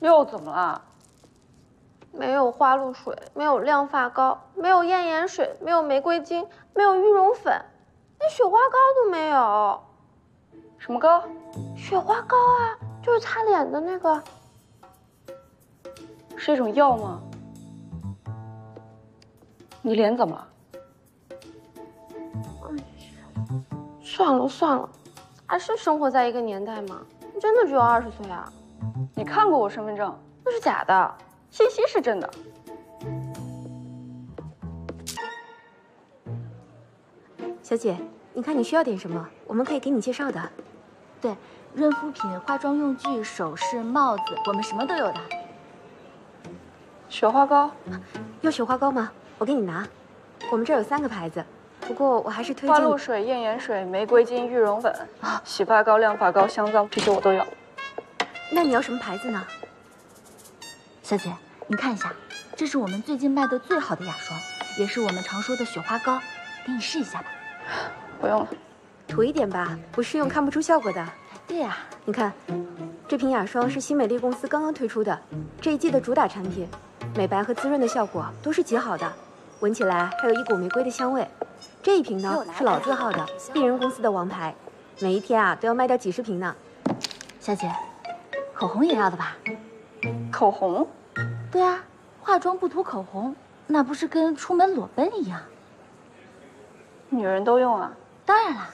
又怎么了？没有花露水，没有亮发膏，没有艳颜水，没有玫瑰精，没有玉容粉，连雪花膏都没有。什么膏？雪花膏啊，就是擦脸的那个。是一种药吗？你脸怎么了？算了算了，还是生活在一个年代嘛？你真的只有二十岁啊？你看过我身份证？那是假的，信息是真的。小姐，你看你需要点什么，我们可以给你介绍的。对，润肤品、化妆用具、首饰、帽子，我们什么都有的。雪花膏，要雪花膏吗？我给你拿。我们这儿有三个牌子，不过我还是推荐花露水、艳颜水、玫瑰金、玉容粉、洗发膏、亮发膏、香皂，这些我都要。那你要什么牌子呢？小姐，你看一下，这是我们最近卖的最好的雅霜，也是我们常说的雪花膏，给你试一下吧。不用了，涂一点吧，不试用看不出效果的。对呀，你看，这瓶雅霜是新美丽公司刚刚推出的，这一季的主打产品，美白和滋润的效果都是极好的，闻起来还有一股玫瑰的香味。这一瓶呢是老字号的，丽人公司的王牌，每一天啊都要卖掉几十瓶呢。小姐。口红也要的吧？口红？对啊，化妆不涂口红，那不是跟出门裸奔一样？女人都用啊？当然啦，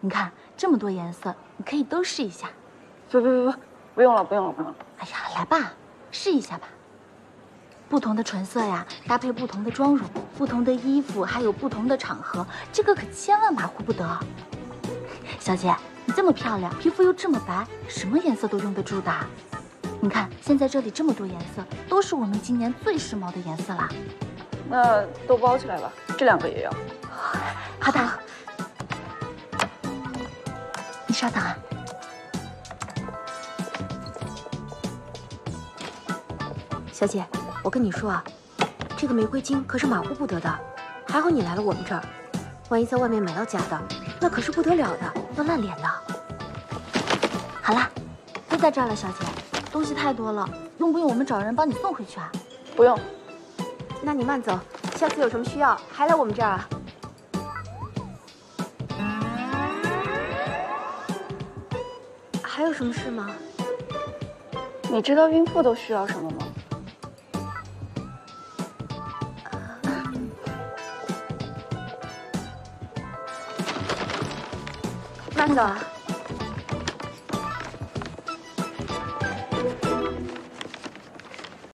你看这么多颜色，你可以都试一下。不不不不，不用了不用了不用了。哎呀，来吧，试一下吧。不同的唇色呀，搭配不同的妆容，不同的衣服，还有不同的场合，这个可千万马虎不得。小姐。你这么漂亮，皮肤又这么白，什么颜色都用得住的。你看，现在这里这么多颜色，都是我们今年最时髦的颜色啦。那都包起来吧，这两个也要。好的。你稍等啊。小姐，我跟你说啊，这个玫瑰金可是马虎不得的。还好你来了我们这儿，万一在外面买到假的，那可是不得了的。要烂脸的。好了，都在这儿了，小姐，东西太多了，用不用我们找人帮你送回去啊？不用，那你慢走，下次有什么需要还来我们这儿啊。还有什么事吗？你知道孕妇都需要什么吗？三个